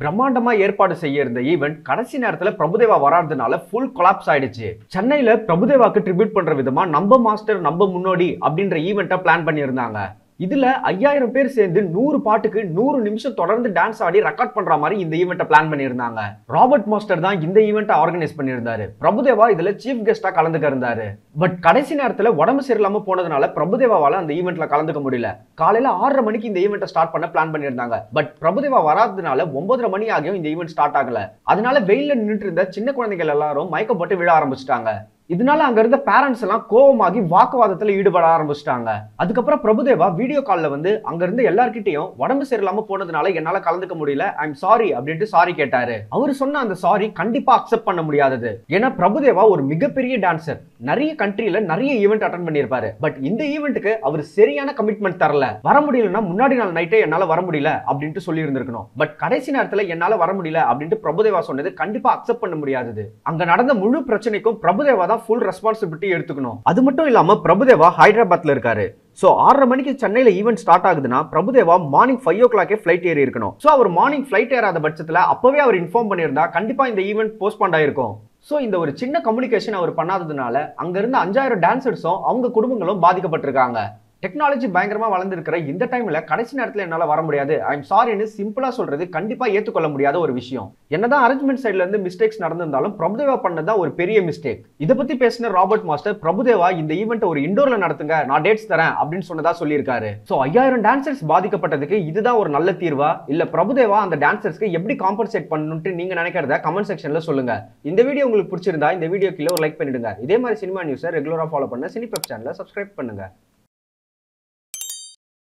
பிரம்மாண்டமா ஏற்பாடு செய்ய இருந்த ஈவெண்ட் கடைசி நேரத்துல பிரபுதேவா வராததுனால ஃபுல் கொலாப்ஸ் ஆயிடுச்சு. சென்னையில பிரபுதேவாக்கு ட்ரிபியூட் பண்ற விதமா நம்ம மாஸ்டர் நம்ம முன்னோடி அப்படின்ற ஈவெண்ட்டை பிளான் பண்ணியிருந்தாங்க. இதுல ஐயாயிரம் பேர் சேர்ந்து நூறு பாட்டுக்கு நூறு நிமிஷம் தொடர்ந்து டான்ஸ் ஆடி ரெக்கார்ட் பண்ற மாதிரி இந்த ஈவெண்ட்டை பிளான் பண்ணியிருந்தாங்க. ராபர்ட் மாஸ்டர் தான் இந்த ஈவெண்ட்டை ஆர்கனைஸ் பண்ணியிருந்தாரு. பிரபுதேவா இதுல சீஃப் கெஸ்டா கலந்துக்க இருந்தாரு. பட் கடைசி நேரத்துல உடம்பு சரியில்லாம போனதுனால பிரபுதேவாவால அந்த ஈவெண்ட்ல கலந்துக்க முடியல. காலையில ஆறரை மணிக்கு இந்த ஈவெண்ட்டை ஸ்டார்ட் பண்ண பிளான் பண்ணியிருந்தாங்க. பட் பிரபுதேவா வராததுனால ஒன்பதரை மணி ஆகியும் இந்த ஈவெண்ட் ஸ்டார்ட் ஆகல. அதனால வெயிலில் நின்றுட்டு இருந்த சின்ன குழந்தைகள் எல்லாரும் மயக்கப்பட்டு விழ ஆரம்பிச்சிட்டாங்க. இதனால அங்க இருந்த பேரண்ட்ஸ் எல்லாம் கோவமாகி வாக்குவாதத்துல ஈடுபட ஆரம்பிச்சிட்டாங்க. அதுக்கப்புறம் பிரபுதேவா வீடியோ கால்ல வந்து அங்க இருந்த எல்லார்கிட்டையும் உடம்பு சரியில்லாம போனதுனால என்னால கலந்துக்க முடியல ஐம் சாரி அப்படின்ட்டு சாரி கேட்டாரு. அவர் சொன்ன அந்த சாரி கண்டிப்பா அக்செப்ட் பண்ண முடியாதது. ஏன்னா பிரபுதேவா ஒரு மிகப்பெரிய டான்சர் நிறைய கண்ட்ரியில நிறைய ஈவெண்ட் அட்டன் பண்ணியிருப்பாரு. பட் இந்த ஈவெண்ட்டுக்கு அவர் சரியான கமிட்மெண்ட் தரல. வர முடியலன்னா முன்னாடி நாள் நைட்டே என்னால வர முடியல அப்படின்ட்டு சொல்லி இருந்திருக்கணும் பட் கடைசி நேரத்துல என்னால வர முடியல அப்படின்ட்டு பிரபுதேவா சொன்னது கண்டிப்பா அக்செப்ட் பண்ண முடியாதது. அங்க நடந்த முழு பிரச்சனைக்கும் பிரபுதேவா தான் ஃபுல் ரெஸ்பான்சிபிலிட்டி எடுத்துக்கணும். அது மட்டும் இல்லாம பிரபுதேவா ஹைதராபாத்ல இருக்காரு. ஸோ ஆறரை மணிக்கு சென்னையில் ஈவெண்ட் ஸ்டார்ட் ஆகுதுன்னா பிரபுதேவா மார்னிங் ஃபைவ் ஓ கிளாக்கே ஃப்ளைட் ஏறி இருக்கணும். ஸோ அவர் மார்னிங் ஃப்ளைட் ஏறாத பட்சத்தில் அப்போவே அவர் இன்ஃபார்ம் பண்ணியிருந்தா கண்டிப்பாக இந்த ஈவெண்ட் போஸ்ட்பாண்ட் ஆயிருக்கும். ஸோ இந்த ஒரு சின்ன கம்யூனிகேஷன் அவர் பண்ணாததுனால அங்கிருந்து அஞ்சாயிரம் டான்சர்ஸும் அவங்க குடும்பங்களும் பாதிக்கப்பட்டிருக்காங்க. டெக்னாலஜி பயங்கரமாக வளர்ந்துருக்கிற இந்த டைமில் கடைசி நேரத்தில் என்னால் வர முடியாது. ஐம் சாரின்னு சிம்பிளாக சொல்கிறது கண்டிப்பாக ஏற்றுக்கொள்ள முடியாத ஒரு விஷயம். என்னதான் அரேஞ்ச்மெண்ட் சைட்ல இருந்து மிஸ்டேக்ஸ் நடந்திருந்தாலும் பிரபுதேவா பண்ணதா ஒரு பெரிய மிஸ்டேக் இதை பற்றி பேசின ராபர்ட் மாஸ்டர் பிரபுதேவா இந்த ஈவெண்ட் ஒரு இண்டோரில் நடத்துங்க நான் டேட்ஸ் தரேன் அப்படின்னு சொன்னதா சொல்லியிருக்காரு. ஸோ ஐயாயிரம் டான்சர்ஸ் பாதிக்கப்பட்டதுக்கு இதுதான் ஒரு நல்ல தீர்வா? இல்லை பிரபுதேவா அந்த டான்சர்ஸ்க்கு எப்படி காம்பன்சேட் பண்ணணும்னு நீங்கள் நினைக்கிறத கமெண்ட் செக்ஷனில் சொல்லுங்கள் இந்த வீடியோ உங்களுக்கு பிடிச்சிருந்தா இந்த வீடியோ கீழே ஒரு லைக் பண்ணிடுங்க. இதே மாதிரி சினிமா நியூஸை ரெகுலராக ஃபாலோ பண்ண சினிபெப் சேனலை சப்ஸ்கிரைப் பண்ணுங்க.